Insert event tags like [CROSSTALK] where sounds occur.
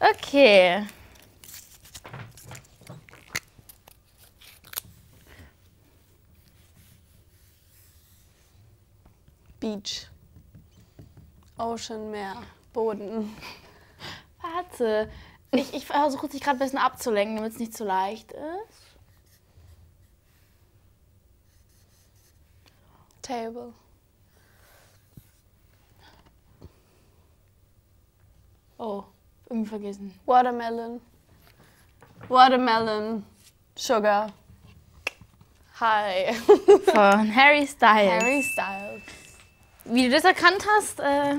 Okay. Beach. Ocean, Meer, Boden. Warte. Ich, ich versuche dich gerade ein bisschen abzulenken, damit es nicht zu leicht ist. Table. Oh, irgendwie vergessen. Watermelon. Watermelon. Sugar. Hi. Von Harry [LAUGHS] Styles. Harry Styles. Wie du das erkannt hast, äh,